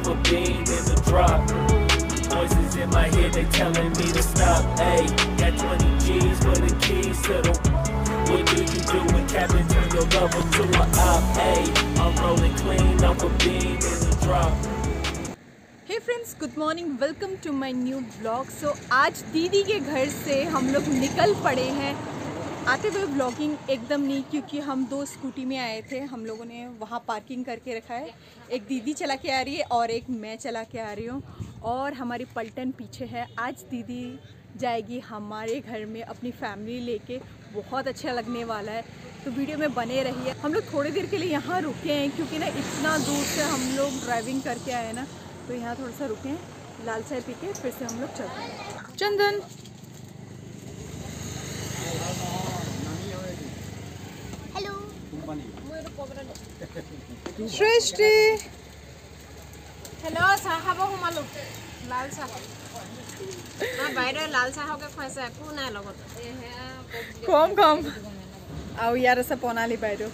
off a beam in the drop. Voices in my head, they telling me to stop. Hey, got 20 G's for the keys to the. What do you do when Captain turn your lover to a op? Hey, I'm rolling clean off a beam in the drop. Hey friends good morning welcome to my new blog so आज दीदी के घर से हम लोग निकल पड़े हैं आते हुए ब्लॉगिंग एकदम नहीं, क्योंकि हम दो स्कूटी में आए थे। हम लोगों ने वहाँ पार्किंग करके रखा है। एक दीदी चला के आ रही है और एक मैं चला के आ रही हूँ। और हमारी पलटन पीछे है। आज दीदी जाएगी हमारे घर में अपनी फैमिली लेके। बहुत अच्छा लगने वाला है। तो वीडियो में बने रहिए। हम लोग थोड़ी देर के लिए यहाँ रुके हैं, क्योंकि ना इतना दूर से हम लोग ड्राइविंग करके आए ना। तो यहाँ थोड़ा सा रुके हैं लाल चाय पी के फिर से हम लोग चलते हैं। चंदन! সৃষ্টি। হেল্ল' চাহ খাব সোমালো। লাল চাহ বাইদেৱে লাল চাহকে খুৱাইছে একো নাই লগত। কম কম। আৰু ইয়াত আছে প্ৰণালী বাইদেউ।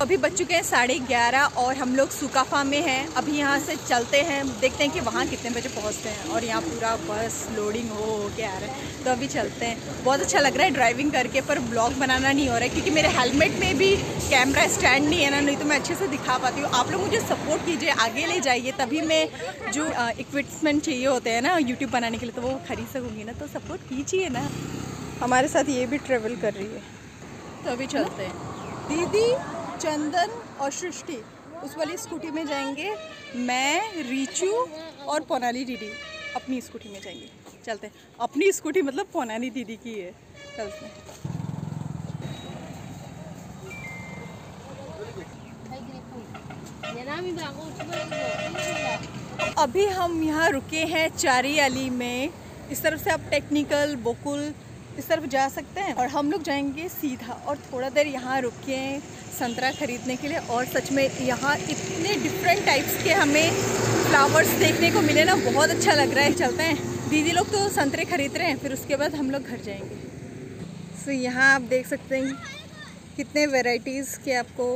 अभी बज चुके हैं साढ़े ग्यारह और हम लोग सुकाफा में हैं। अभी यहाँ से चलते हैं देखते हैं कि वहाँ कितने बजे पहुँचते हैं और यहाँ पूरा बस लोडिंग हो हो के आ रहा है। तो अभी चलते हैं। बहुत अच्छा लग रहा है ड्राइविंग करके पर ब्लॉग बनाना नहीं हो रहा है क्योंकि मेरे हेलमेट में भी कैमरा स्टैंड नहीं है ना नहीं तो मैं अच्छे से दिखा पाती हूँ। आप लोग मुझे सपोर्ट कीजिए आगे ले जाइए तभी मैं जो इक्विपमेंट चाहिए होते हैं ना यूट्यूब बनाने के लिए तो वो खरीद सकूँगी ना तो सपोर्ट कीजिए ना। हमारे साथ ये भी ट्रेवल कर रही है। तो अभी चलते हैं। दीदी चंदन और सृष्टि, उस वाली स्कूटी में जाएँगे मैं, रीचू और पोनाली दीदी, अपनी स्कूटी में जाएँगे। चलते हैं। अपनी स्कूटी मतलब पोनाली दीदी की है। चलते हैं। अभी हम यहाँ रुके हैं चारी अली में। इस तरफ़ से आप टेक्निकल बोकुल इस तरफ़ जा सकते हैं और हम लोग जाएँगे सीधा और थोड़ा देर यहाँ रुके संतरा खरीदने के लिए और सच में यहाँ इतने डिफरेंट टाइप्स के हमें फ्लावर्स देखने को मिले ना, बहुत अच्छा लग रहा है, चलते हैं। दीदी लोग तो संतरे खरीद रहे हैं, फिर उसके बाद हम लोग घर जाएँगे। सो यहाँ आप देख सकते हैं कितने वेराइटीज़ के आपको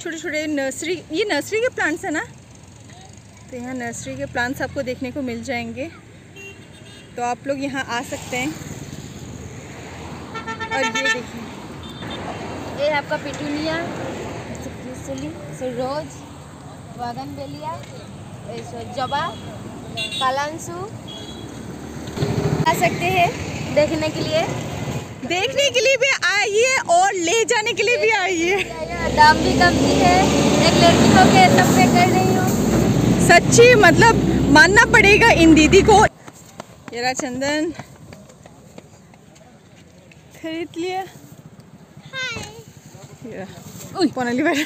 छोटे छोटे नर्सरी ये नर्सरी के प्लांट्स हैं ना? तो यहाँ नर्सरी के प्लांट्स आपको देखने को मिल जाएँगे। तो आप लोग यहाँ आ सकते हैं। और ये देखिए। ये आपका पिटूनिया रोज वागन बेलिया जबा कालांसू। आ सकते हैं देखने के लिए। देखने के लिए भी आइए और ले जाने के लिए भी आइए। दाम भी कमती है। एक लड़की हो के सब पे कर रही हूँ। सच्ची मतलब मानना पड़ेगा इन दीदी को। ये रहा चंदन। खरीद लिया ये रहा। उई, पोनाली बैठ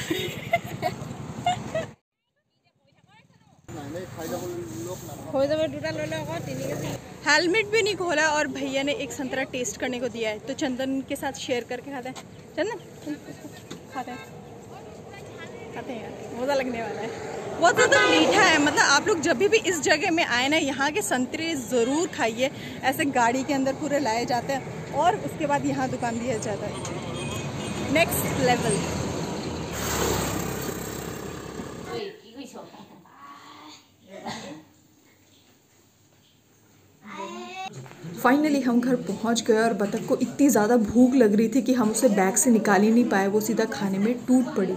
हो जाए दुटा ले लो আকৌ তিনি কেজি हेलमेट भी नहीं खोला और भैया ने एक संतरा टेस्ट करने को दिया है तो चंदन के साथ शेयर करके खाते हैं चंदन खाते हैं मज़ा लगने वाला है। बहुत ज़्यादा मीठा है मतलब आप लोग जब भी इस जगह में आए ना, यहाँ के संतरे ज़रूर खाइए। ऐसे गाड़ी के अंदर पूरे लाए जाते हैं, और उसके बाद यहाँ दुकान दिया जाता है। नेक्स्ट लेवल फाइनली हम घर पहुँच गए और बतख को इतनी ज़्यादा भूख लग रही थी कि हम उसे बैग से निकाल ही नहीं पाए, वो सीधा खाने में टूट पड़ी।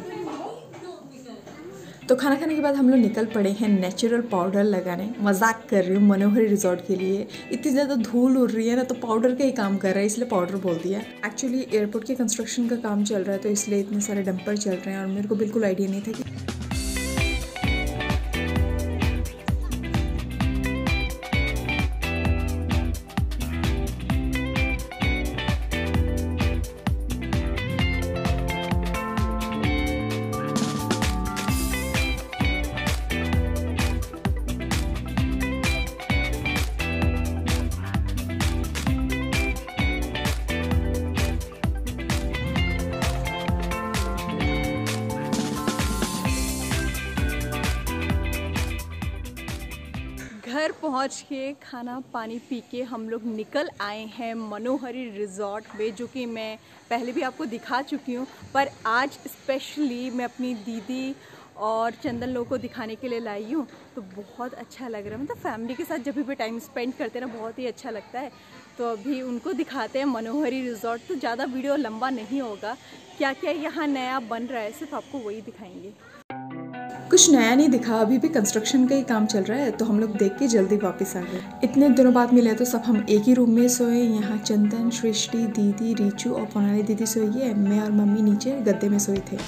तो खाना खाने के बाद हम लोग निकल पड़े हैं नेचुरल पाउडर लगाने। मज़ाक कर रही हूँ मनोहरी रिजॉर्ट के लिए। इतनी ज़्यादा धूल उड़ रही है ना तो पाउडर का ही काम कर रहा है, इसलिए पाउडर बोल दिया। एक्चुअली एयरपोर्ट के कंस्ट्रक्शन का काम चल रहा है तो इसलिए इतने सारे डंपर चल रहे हैं और मेरे को बिल्कुल आइडिया नहीं था कि घर पहुँच के खाना पानी पी के हम लोग निकल आए हैं मनोहरी रिजॉर्ट में, जो कि मैं पहले भी आपको दिखा चुकी हूँ। पर आज स्पेशली मैं अपनी दीदी और चंदन लोग को दिखाने के लिए लाई हूँ। तो बहुत अच्छा लग रहा है। मतलब फैमिली के साथ जब भी टाइम स्पेंड करते हैं ना, बहुत ही अच्छा लगता है। तो अभी उनको दिखाते हैं मनोहरी रिजॉर्ट। तो ज़्यादा वीडियो लंबा नहीं होगा। क्या क्या यहाँ नया बन रहा है, सिर्फ़ आपको वही दिखाएँगे। कुछ नया नहीं दिखा, अभी भी कंस्ट्रक्शन का ही काम चल रहा है तो हम लोग देख के जल्दी वापस आ गए। इतने दिनों बाद मिले तो सब हम एक ही रूम में सोए। यहाँ चंदन, सृष्टि, दीदी, रीचू और पोनाली दीदी सोई है। मैं और मम्मी नीचे गद्दे में सोए थे।